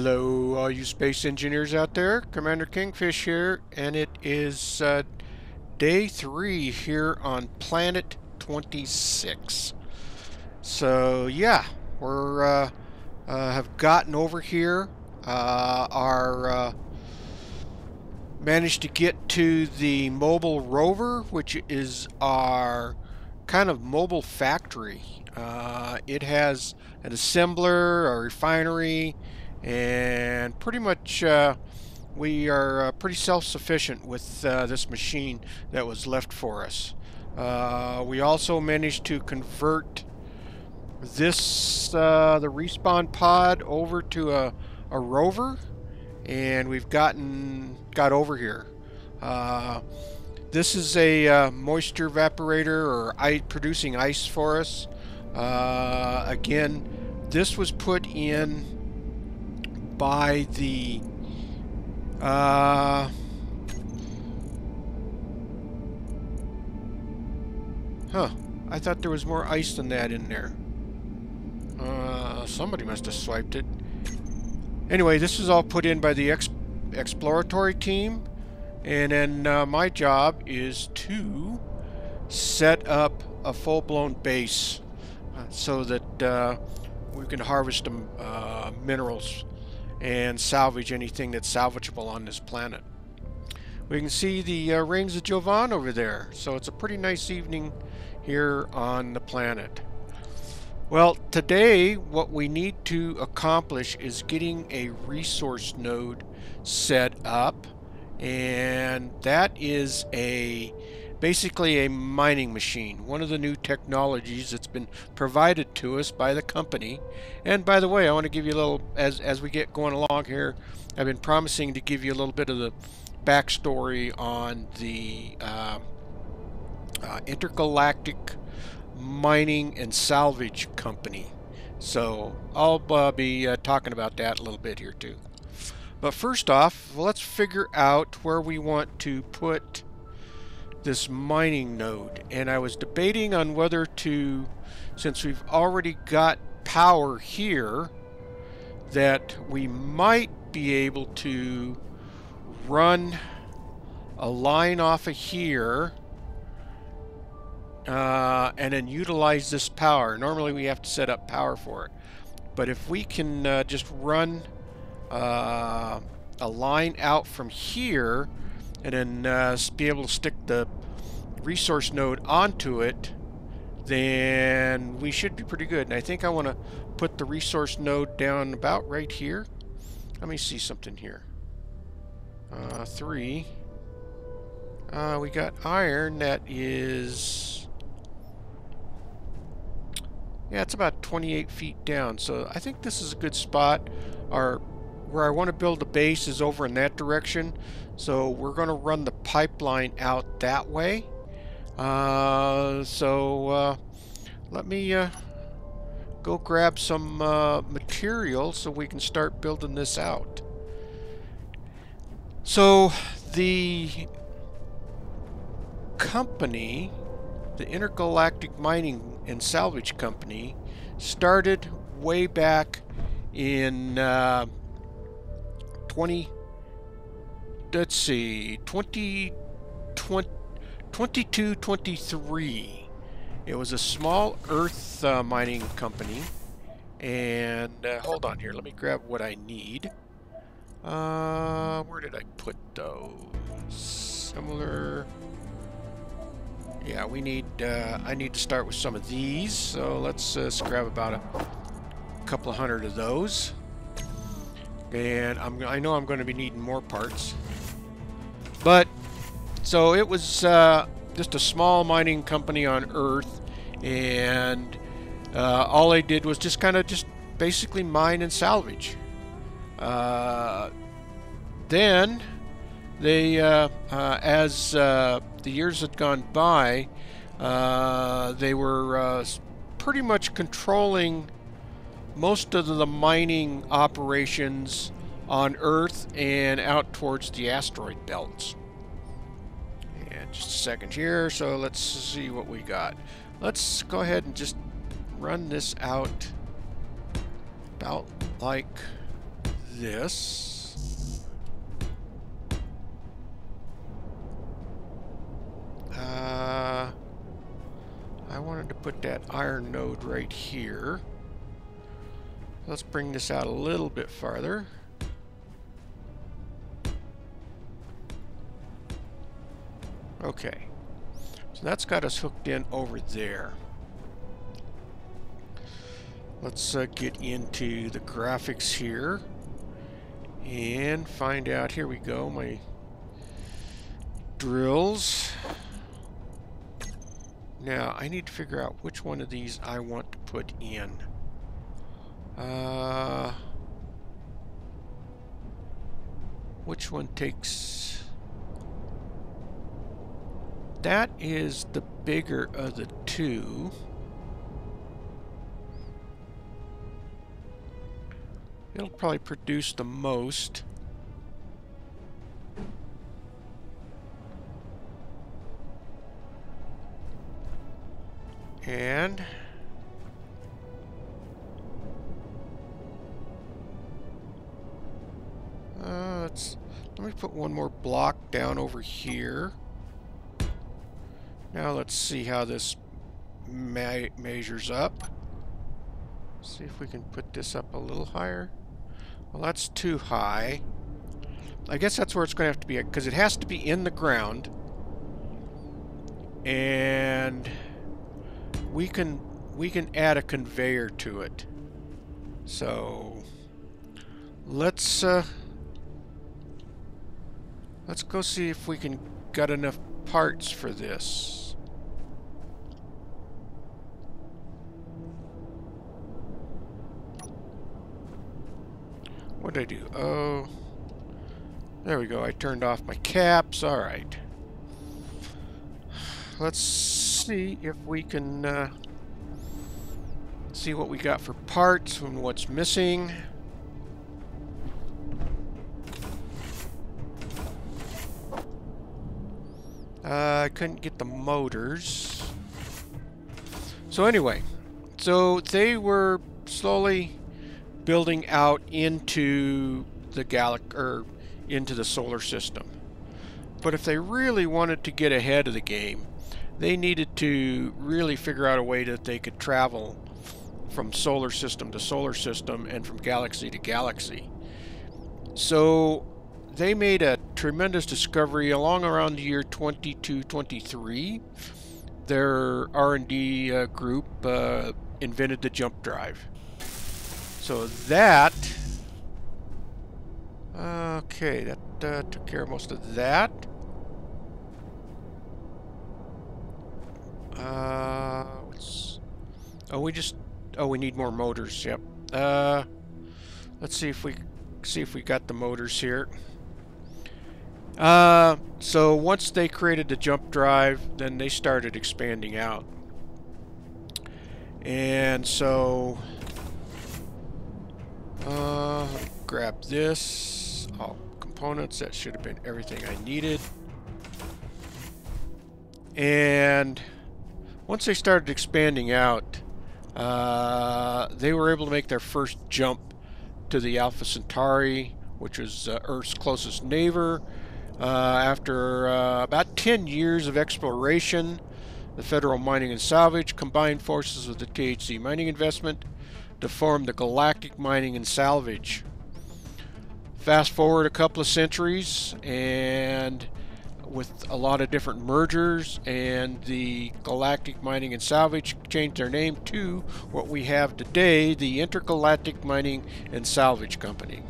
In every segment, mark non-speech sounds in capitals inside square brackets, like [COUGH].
Hello, all you space engineers out there. Commander Kingfish here, and it is uh, day three here on Planet 26. So, yeah, we're uh, uh, have gotten over here. Uh, our uh, managed to get to the mobile rover, which is our kind of mobile factory. Uh, it has an assembler, a refinery and pretty much uh, we are uh, pretty self-sufficient with uh, this machine that was left for us. Uh, we also managed to convert this, uh, the respawn pod, over to a, a rover, and we've gotten got over here. Uh, this is a moisture evaporator or ice, producing ice for us. again, this was put in by the uh, huh I thought there was more ice than that in there. Uh, somebody must have swiped it. Anyway this is all put in by the ex exploratory team and then uh, my job is to set up a full-blown base uh, so that uh, we can harvest um, uh, minerals and salvage anything that's salvageable on this planet. We can see the uh, rings of Jovan over there, so it's a pretty nice evening here on the planet. Well, today what we need to accomplish is getting a resource node set up, and that is a basically a mining machine, one of the new technologies that's been provided to us by the company. And by the way, I want to give you a little, as, as we get going along here, I've been promising to give you a little bit of the backstory on the uh, uh, Intergalactic Mining and Salvage Company. So I'll uh, be uh, talking about that a little bit here too. But first off, let's figure out where we want to put this mining node and I was debating on whether to since we've already got power here that we might be able to run a line off of here uh, and then utilize this power. Normally we have to set up power for it. But if we can uh, just run uh, a line out from here and then uh, be able to stick the resource node onto it, then we should be pretty good. And I think I want to put the resource node down about right here. Let me see something here. Uh, three. Uh, we got iron that is... Yeah, it's about 28 feet down, so I think this is a good spot. Our Where I want to build a base is over in that direction, so we're going to run the pipeline out that way. Uh, so uh, let me uh, go grab some uh, material so we can start building this out. So the company, the Intergalactic Mining and Salvage Company, started way back in uh, 20 let's see, 2020, 2223. It was a small earth uh, mining company. And uh, hold on here, let me grab what I need. Uh, where did I put those? Similar. Yeah, we need. Uh, I need to start with some of these. So let's, uh, let's grab about a couple of hundred of those. And I'm, I know I'm going to be needing more parts. But, so it was uh, just a small mining company on Earth, and uh, all they did was just kind of just basically mine and salvage. Uh, then, they, uh, uh, as uh, the years had gone by, they were pretty much controlling most of the mining operations on Earth and out towards the asteroid belts. And just a second here, so let's see what we got. Let's go ahead and just run this out about like this. Uh, I wanted to put that iron node right here. Let's bring this out a little bit farther. Okay. So that's got us hooked in over there. Let's uh, get into the graphics here and find out. Here we go, my drills. Now, I need to figure out which one of these I want to put in. Uh, which one takes... That is the bigger of the two. It'll probably produce the most. And... block down over here. Now let's see how this me measures up. See if we can put this up a little higher. Well, that's too high. I guess that's where it's going to have to be, because it has to be in the ground. And we can we can add a conveyor to it. So let's uh, let's go see if we can got enough parts for this. What did I do? Oh, there we go. I turned off my caps. All right. Let's see if we can uh, see what we got for parts and what's missing. Uh, I couldn't get the motors. So anyway, so they were slowly building out into the galaxy or into the solar system. But if they really wanted to get ahead of the game, they needed to really figure out a way that they could travel from solar system to solar system and from galaxy to galaxy. So they made a tremendous discovery along around the year 2223. Their R&D uh, group uh, invented the jump drive. So that okay, that uh, took care of most of that. Uh, oh, we just, oh, we need more motors. Yep. Uh, let's see if we see if we got the motors here. Uh, so once they created the jump drive, then they started expanding out. And so, uh, grab this, all components, that should have been everything I needed. And once they started expanding out, uh, they were able to make their first jump to the Alpha Centauri, which was uh, Earth's closest neighbor. Uh, after uh, about 10 years of exploration, the Federal Mining and Salvage combined forces with the THC mining investment to form the Galactic Mining and Salvage. Fast forward a couple of centuries, and with a lot of different mergers and the Galactic Mining and Salvage changed their name to what we have today, the Intergalactic Mining and Salvage Company.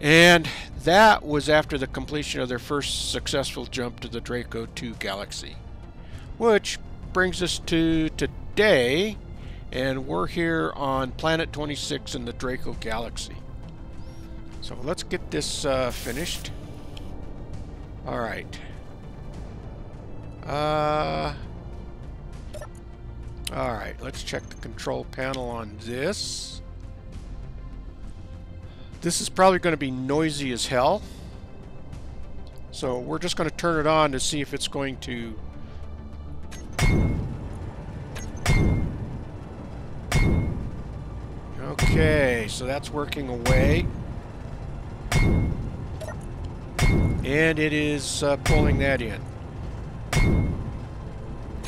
And that was after the completion of their first successful jump to the Draco 2 galaxy. Which brings us to today, and we're here on Planet 26 in the Draco galaxy. So let's get this uh, finished. Alright. Uh... Alright, let's check the control panel on this. This is probably going to be noisy as hell. So we're just going to turn it on to see if it's going to... Okay, so that's working away. And it is uh, pulling that in.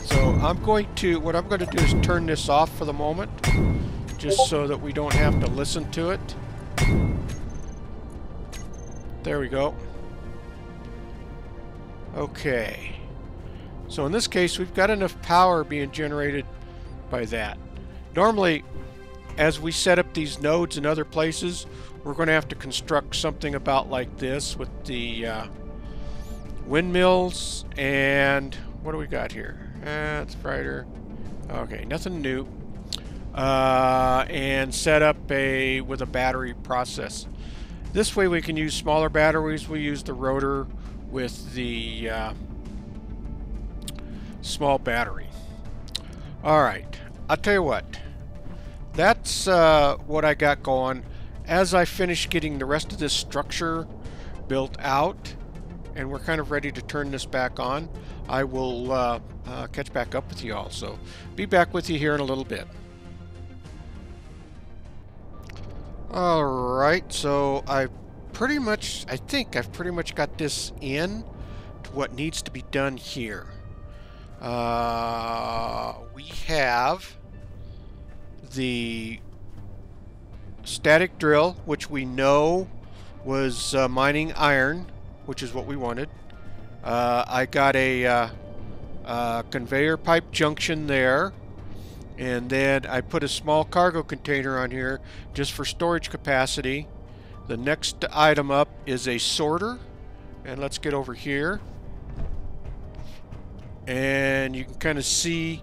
So I'm going to, what I'm going to do is turn this off for the moment, just so that we don't have to listen to it. There we go. Okay. So in this case, we've got enough power being generated by that. Normally, as we set up these nodes in other places, we're going to have to construct something about like this with the uh, windmills and what do we got here? That's it's brighter. Okay, nothing new. Uh, and set up a with a battery process. This way we can use smaller batteries. We use the rotor with the uh, small battery. Alright, I'll tell you what. That's uh, what I got going. As I finish getting the rest of this structure built out, and we're kind of ready to turn this back on, I will uh, uh, catch back up with you all. So be back with you here in a little bit. Alright, so I pretty much, I think I've pretty much got this in to what needs to be done here. Uh, we have the static drill, which we know was uh, mining iron, which is what we wanted. Uh, I got a uh, uh, conveyor pipe junction there. And then I put a small cargo container on here just for storage capacity. The next item up is a sorter. And let's get over here. And you can kind of see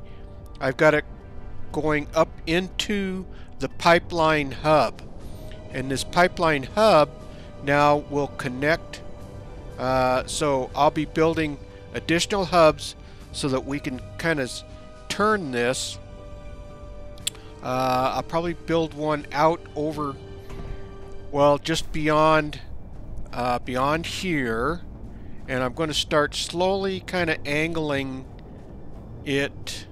I've got it going up into the pipeline hub. And this pipeline hub now will connect. Uh, so I'll be building additional hubs so that we can kind of turn this. Uh, I'll probably build one out over, well, just beyond, uh, beyond here. And I'm going to start slowly kind of angling it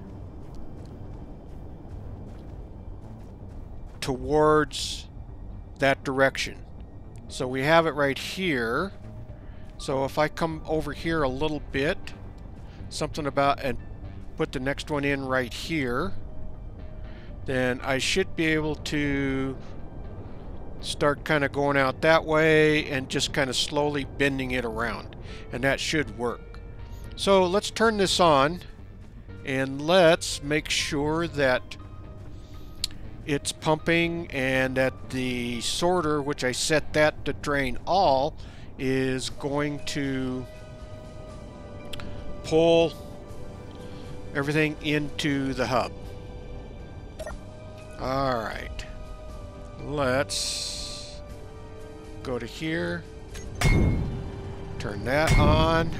towards that direction. So we have it right here. So if I come over here a little bit, something about, and put the next one in right here, then I should be able to start kind of going out that way and just kind of slowly bending it around. And that should work. So let's turn this on and let's make sure that it's pumping and that the sorter, which I set that to drain all, is going to pull everything into the hub. Alright. Let's go to here. Turn that on.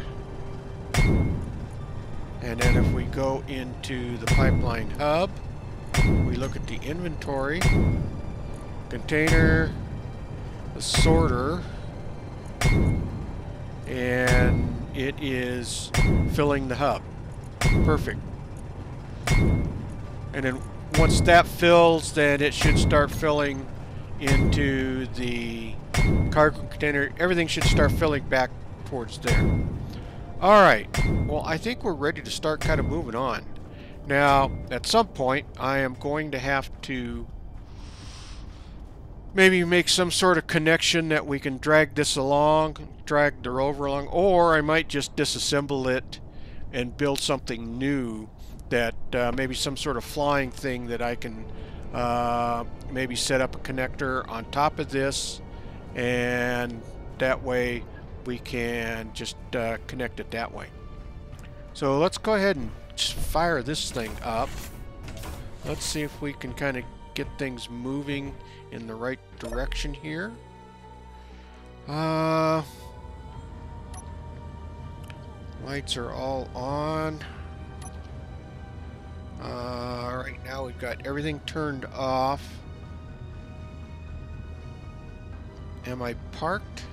And then if we go into the pipeline hub, we look at the inventory, container, the sorter, and it is filling the hub. Perfect. And then once that fills, then it should start filling into the cargo container. Everything should start filling back towards there. Alright, well I think we're ready to start kind of moving on. Now, at some point, I am going to have to maybe make some sort of connection that we can drag this along, drag the rover along, or I might just disassemble it and build something new that uh, maybe some sort of flying thing that I can uh, maybe set up a connector on top of this and that way we can just uh, connect it that way. So let's go ahead and fire this thing up. Let's see if we can kind of get things moving in the right direction here. Uh, lights are all on. Uh, right now we've got everything turned off. Am I parked?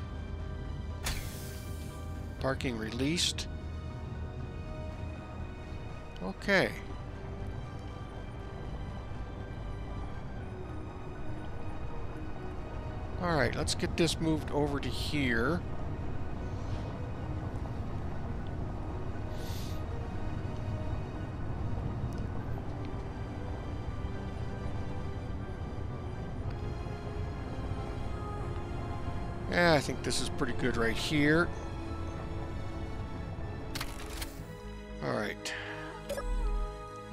Parking released. Okay. Alright, let's get this moved over to here. Yeah, I think this is pretty good right here. Alright.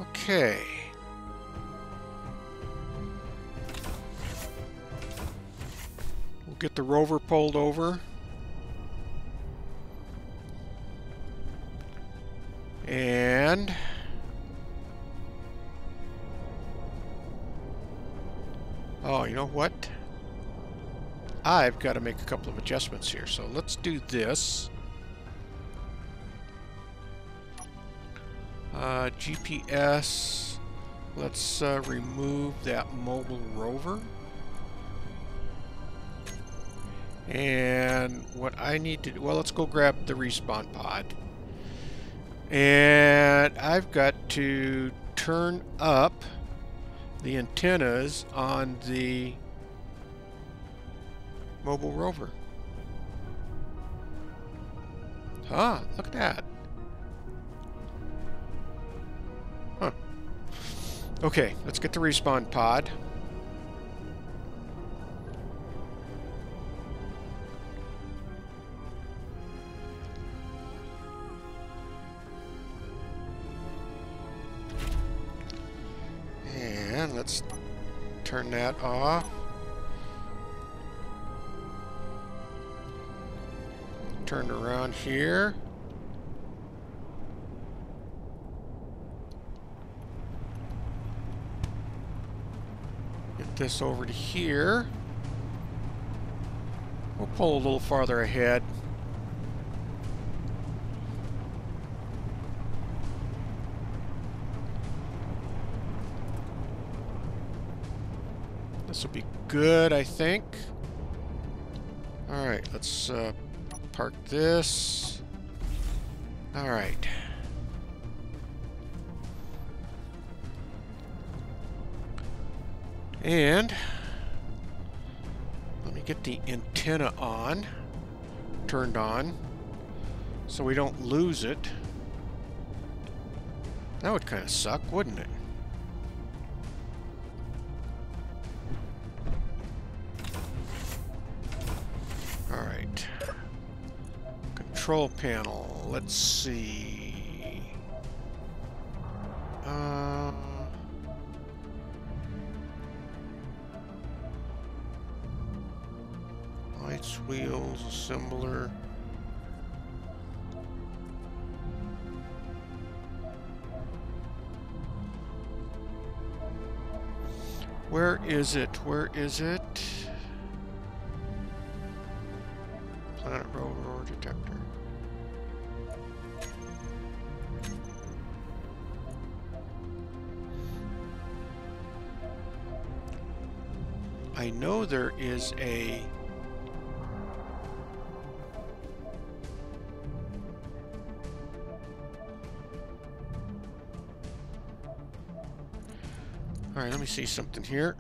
Okay. We'll get the rover pulled over. And... Oh, you know what? I've got to make a couple of adjustments here. So let's do this. Uh, GPS. Let's uh, remove that mobile rover. And what I need to do, well, let's go grab the respawn pod. And I've got to turn up the antennas on the mobile rover. Ah, look at that. Huh. Okay, let's get the respawn pod. And let's turn that off. Turn around here. Get this over to here. We'll pull a little farther ahead. This will be good, I think. Alright, let's uh, park this. Alright. And let me get the antenna on, turned on, so we don't lose it. That would kind of suck, wouldn't it? Control panel. Let's see. Uh, lights, wheels, assembler. Where is it? Where is it? A All right, let me see something here.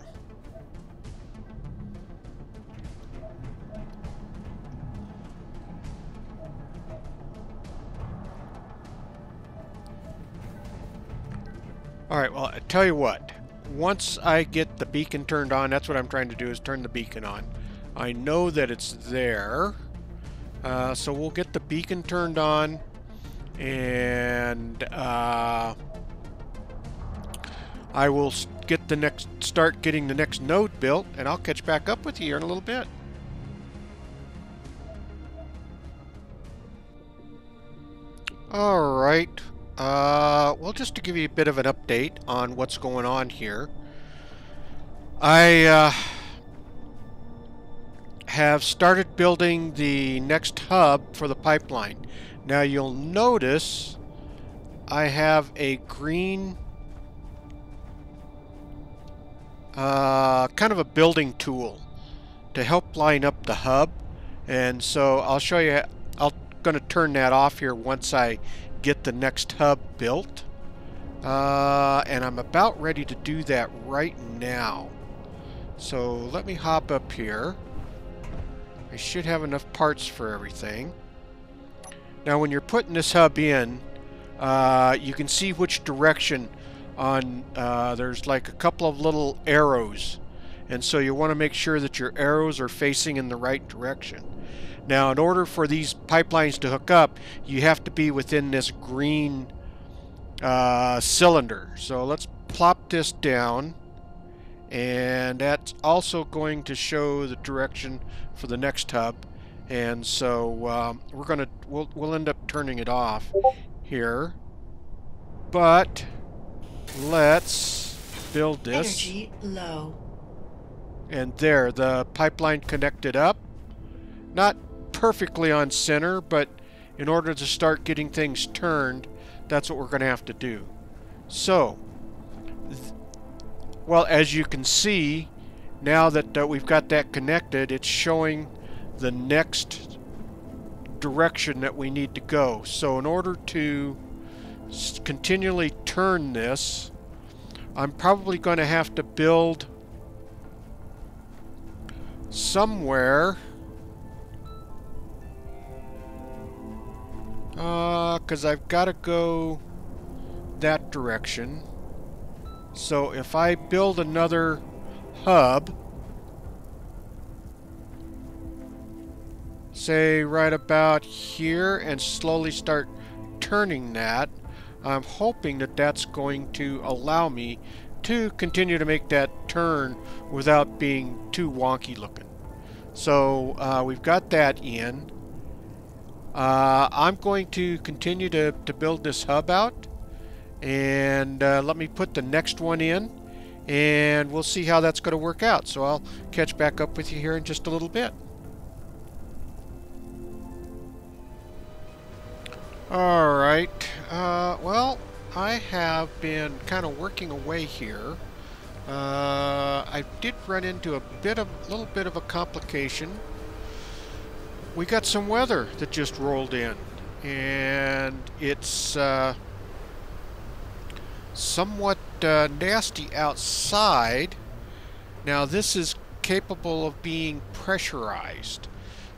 All right, well, I tell you what once I get the beacon turned on, that's what I'm trying to do is turn the beacon on. I know that it's there. Uh, so we'll get the beacon turned on and uh, I will get the next start getting the next node built and I'll catch back up with you in a little bit. All right. Uh, well, just to give you a bit of an update on what's going on here, I uh, have started building the next hub for the pipeline. Now you'll notice I have a green uh, kind of a building tool to help line up the hub and so I'll show you I'm going to turn that off here once I get the next hub built. Uh, and I'm about ready to do that right now. So let me hop up here. I should have enough parts for everything. Now when you're putting this hub in, uh, you can see which direction on, uh, there's like a couple of little arrows. And so you want to make sure that your arrows are facing in the right direction. Now, in order for these pipelines to hook up, you have to be within this green uh, cylinder. So let's plop this down. And that's also going to show the direction for the next hub. And so um, we're going to, we'll, we'll end up turning it off here. But let's build this. Energy low. And there, the pipeline connected up. Not perfectly on center, but in order to start getting things turned, that's what we're going to have to do. So, well, as you can see, now that uh, we've got that connected, it's showing the next direction that we need to go. So in order to continually turn this, I'm probably going to have to build somewhere because uh, I've got to go that direction. So if I build another hub, say right about here, and slowly start turning that, I'm hoping that that's going to allow me to continue to make that turn without being too wonky looking. So uh, we've got that in. Uh, I'm going to continue to, to build this hub out and uh, let me put the next one in and we'll see how that's going to work out. So I'll catch back up with you here in just a little bit. Alright, uh, well, I have been kind of working away here. Uh, I did run into a bit of, a little bit of a complication we got some weather that just rolled in and it's uh, somewhat uh, nasty outside. Now this is capable of being pressurized.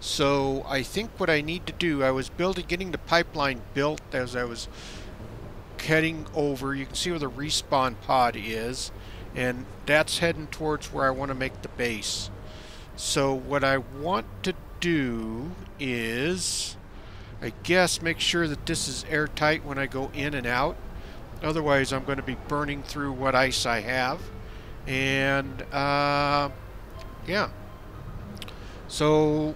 So I think what I need to do I was building getting the pipeline built as I was heading over. You can see where the respawn pod is and that's heading towards where I want to make the base. So what I want to do is, I guess, make sure that this is airtight when I go in and out. Otherwise, I'm going to be burning through what ice I have. And, uh, yeah. So,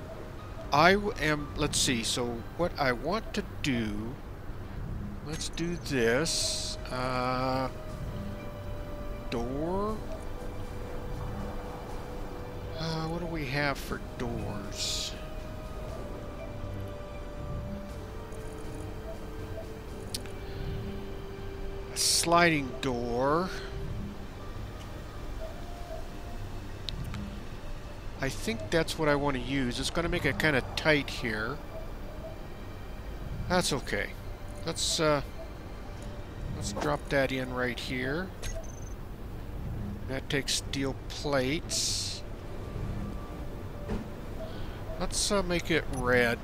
I am, let's see, so what I want to do, let's do this. Uh, door. What do we have for doors? A sliding door. I think that's what I want to use. It's going to make it kind of tight here. That's okay. Let's uh, let's drop that in right here. That takes steel plates. Let's uh, make it red.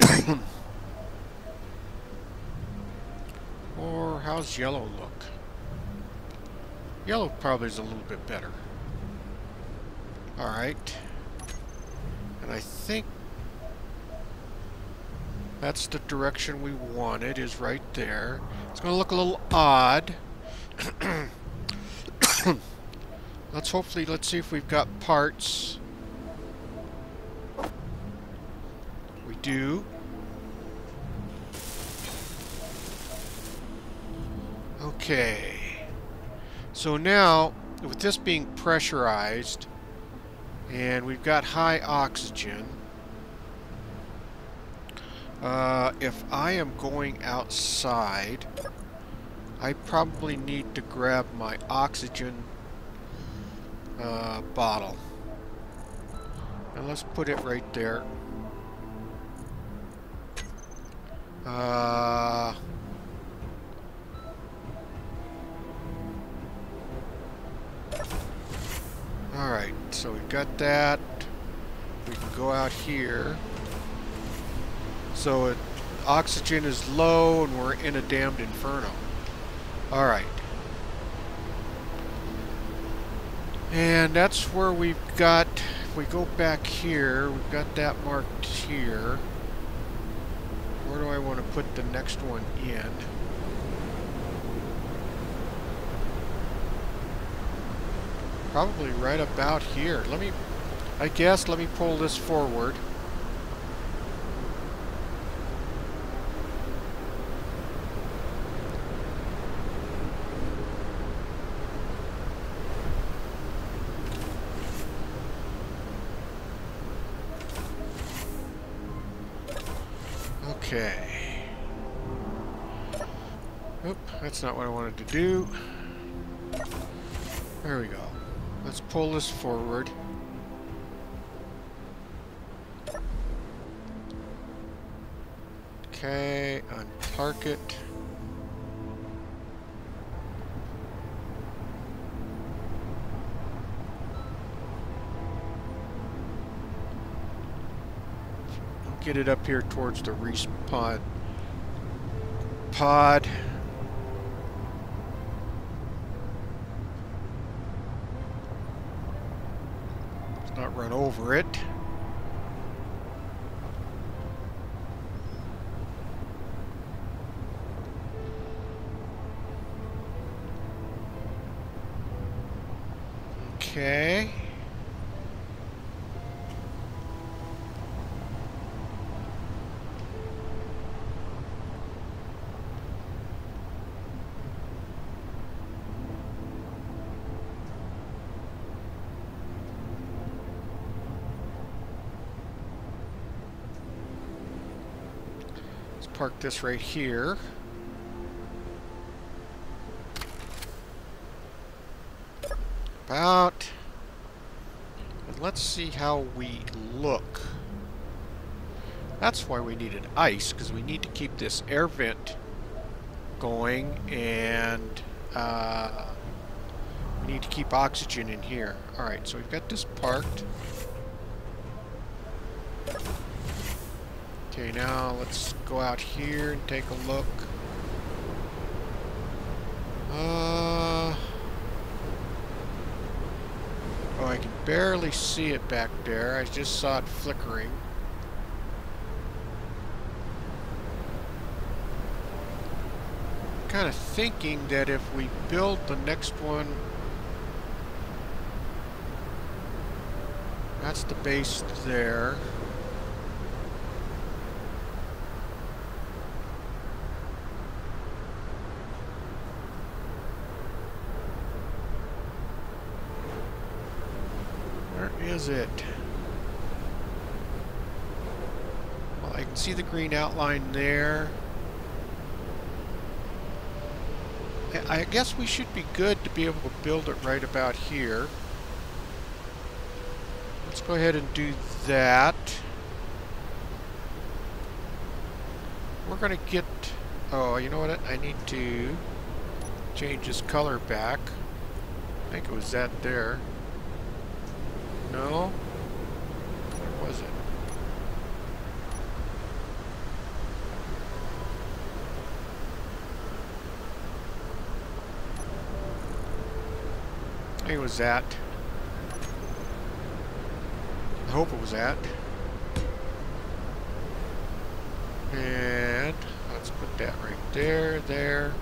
[COUGHS] or how's yellow look? Yellow probably is a little bit better. Alright. And I think that's the direction we wanted, is right there. It's going to look a little odd. [COUGHS] [COUGHS] Let's hopefully, let's see if we've got parts. We do. Okay. So now, with this being pressurized, and we've got high oxygen, uh, if I am going outside, I probably need to grab my oxygen uh, bottle. And let's put it right there. Uh, Alright, so we've got that. We can go out here. So it, oxygen is low and we're in a damned inferno. Alright. And that's where we've got, if we go back here, we've got that marked here. Where do I want to put the next one in? Probably right about here. Let me, I guess, let me pull this forward. That's not what I wanted to do. There we go. Let's pull this forward. Okay, unpark it. Get it up here towards the respawn pod. Let's not run over it. Okay. Let's park this right here. About. And let's see how we look. That's why we needed ice, because we need to keep this air vent going, and uh, we need to keep oxygen in here. Alright, so we've got this parked. Okay, now let's go out here and take a look. Uh... Oh, I can barely see it back there. I just saw it flickering. kind of thinking that if we build the next one that's the base there where it well I can see the green outline there I guess we should be good to be able to build it right about here. Let's go ahead and do that. We're going to get... Oh, you know what? I need to change this color back. I think it was that there. No? Where was it? I think it was that. I hope it was that. And let's put that right there, there.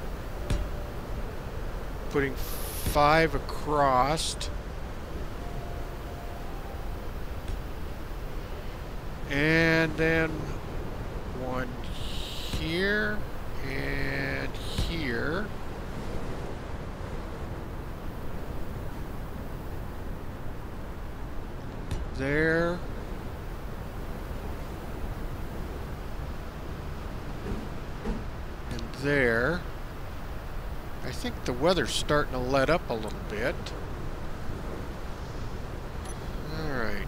Putting five across. And then one here and here. there. And there. I think the weather's starting to let up a little bit. Alright.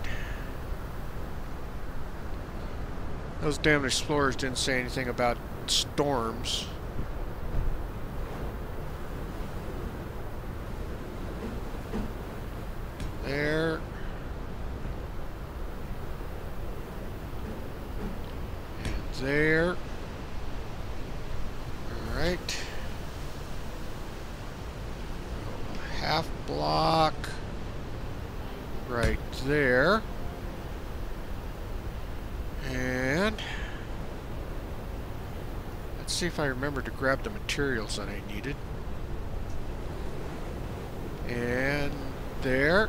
Those damn explorers didn't say anything about storms. There. there. Alright. Half block. there. And let's see if I remember to grab the materials that I needed. And there.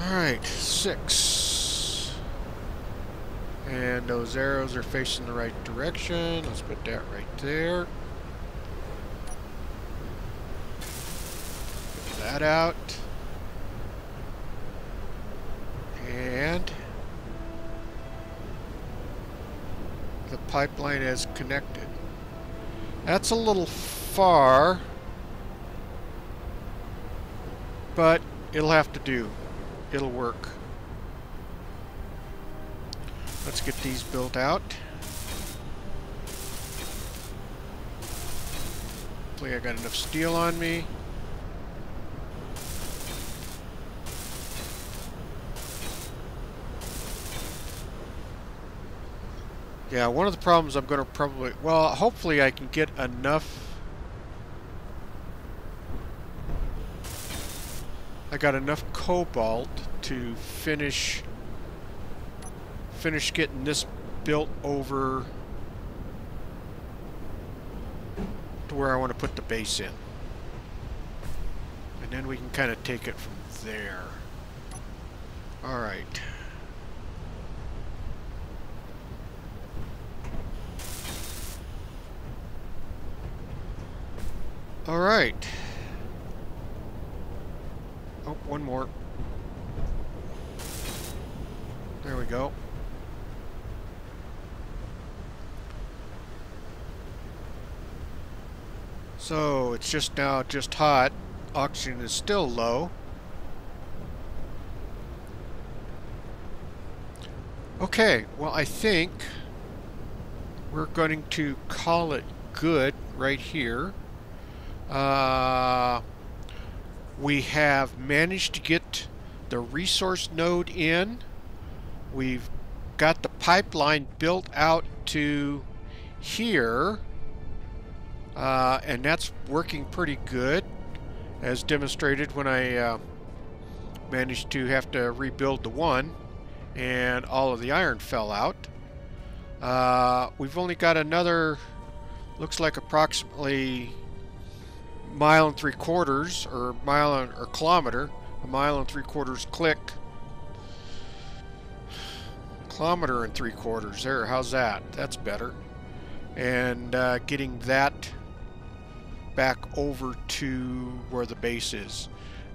Alright, six. And those arrows are facing the right direction. Let's put that right there. That out. And the pipeline is connected. That's a little far, but it'll have to do it'll work. Let's get these built out. Hopefully I got enough steel on me. Yeah, one of the problems I'm going to probably... Well, hopefully I can get enough I got enough cobalt to finish finish getting this built over to where I want to put the base in. And then we can kind of take it from there. Alright. Alright. Oh, one more. There we go. So, it's just now just hot. Oxygen is still low. Okay, well I think we're going to call it good right here. Uh, we have managed to get the resource node in. We've got the pipeline built out to here. Uh, and that's working pretty good as demonstrated when I uh, managed to have to rebuild the one and all of the iron fell out. Uh, we've only got another looks like approximately mile and three quarters, or mile and, or kilometer, a mile and three quarters click. Kilometer and three quarters there, how's that? That's better. And uh, getting that back over to where the base is.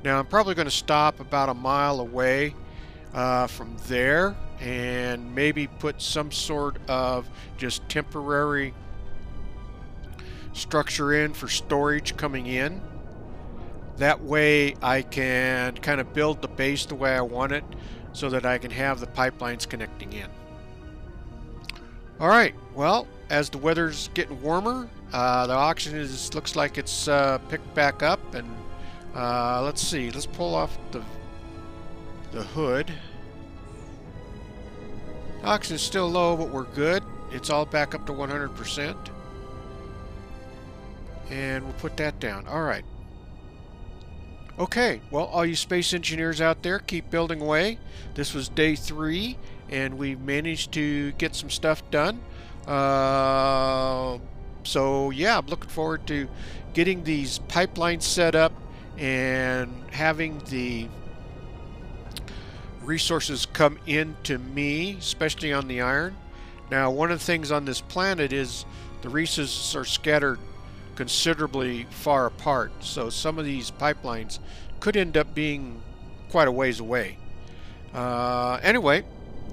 Now I'm probably going to stop about a mile away uh, from there and maybe put some sort of just temporary structure in for storage coming in. That way I can kind of build the base the way I want it so that I can have the pipelines connecting in. Alright, well, as the weather's getting warmer, uh, the oxygen is, looks like it's uh, picked back up and uh, let's see, let's pull off the, the hood. Oxygen's still low, but we're good. It's all back up to 100%. And we'll put that down. Alright. Okay, well, all you space engineers out there, keep building away. This was day three, and we managed to get some stuff done. Uh, so, yeah, I'm looking forward to getting these pipelines set up and having the resources come in to me, especially on the iron. Now, one of the things on this planet is the resources are scattered considerably far apart. So some of these pipelines could end up being quite a ways away. Uh, anyway,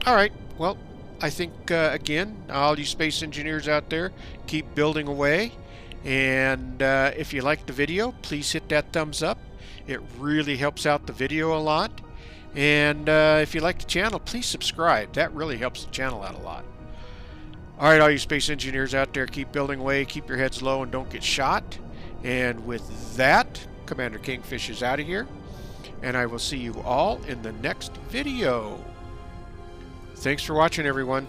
all right. Well, I think, uh, again, all you space engineers out there, keep building away. And uh, if you liked the video, please hit that thumbs up. It really helps out the video a lot. And uh, if you like the channel, please subscribe. That really helps the channel out a lot. Alright, all you space engineers out there, keep building away, keep your heads low, and don't get shot. And with that, Commander Kingfish is out of here. And I will see you all in the next video. Thanks for watching, everyone.